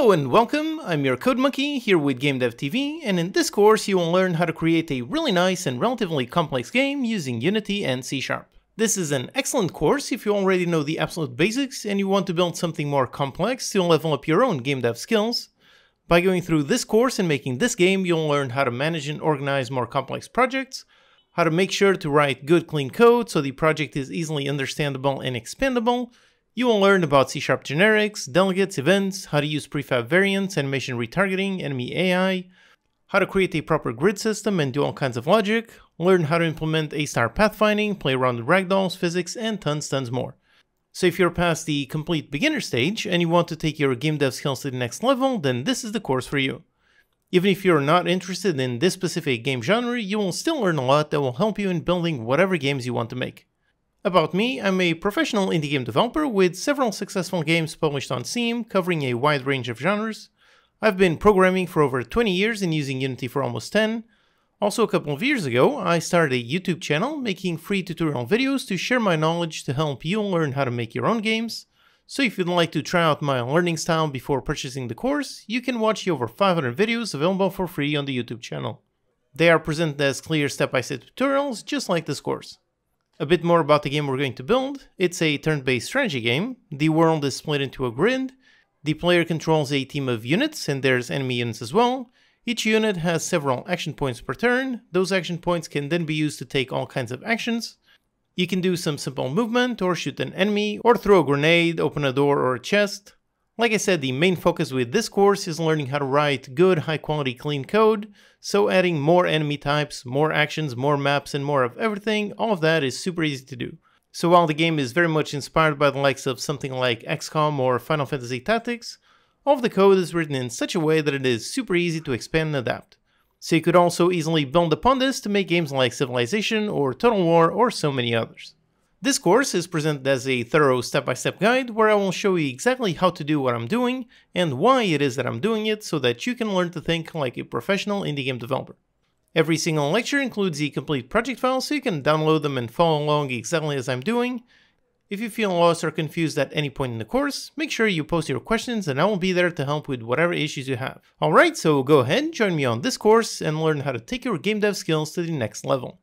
Hello and welcome, I'm your Code Monkey here with Game Dev TV, and in this course you will learn how to create a really nice and relatively complex game using Unity and C Sharp. This is an excellent course if you already know the absolute basics and you want to build something more complex to level up your own game dev skills. By going through this course and making this game, you'll learn how to manage and organize more complex projects, how to make sure to write good clean code so the project is easily understandable and expandable, you will learn about C-sharp generics, delegates, events, how to use prefab variants, animation retargeting, enemy AI, how to create a proper grid system and do all kinds of logic, learn how to implement A-star pathfinding, play around with ragdolls, physics, and tons tons more. So if you're past the complete beginner stage and you want to take your game dev skills to the next level, then this is the course for you. Even if you're not interested in this specific game genre, you will still learn a lot that will help you in building whatever games you want to make. About me, I'm a professional indie game developer with several successful games published on Steam covering a wide range of genres. I've been programming for over 20 years and using Unity for almost 10. Also a couple of years ago, I started a YouTube channel making free tutorial videos to share my knowledge to help you learn how to make your own games. So if you'd like to try out my learning style before purchasing the course, you can watch the over 500 videos available for free on the YouTube channel. They are presented as clear step-by-step -step tutorials just like this course. A bit more about the game we're going to build. It's a turn-based strategy game. The world is split into a grid. The player controls a team of units, and there's enemy units as well. Each unit has several action points per turn. Those action points can then be used to take all kinds of actions. You can do some simple movement, or shoot an enemy, or throw a grenade, open a door or a chest. Like I said, the main focus with this course is learning how to write good, high quality, clean code, so adding more enemy types, more actions, more maps, and more of everything, all of that is super easy to do. So while the game is very much inspired by the likes of something like XCOM or Final Fantasy Tactics, all of the code is written in such a way that it is super easy to expand and adapt. So you could also easily build upon this to make games like Civilization or Total War or so many others. This course is presented as a thorough step-by-step -step guide where I will show you exactly how to do what I'm doing and why it is that I'm doing it so that you can learn to think like a professional indie game developer. Every single lecture includes the complete project file so you can download them and follow along exactly as I'm doing. If you feel lost or confused at any point in the course, make sure you post your questions and I will be there to help with whatever issues you have. Alright, so go ahead, join me on this course and learn how to take your game dev skills to the next level.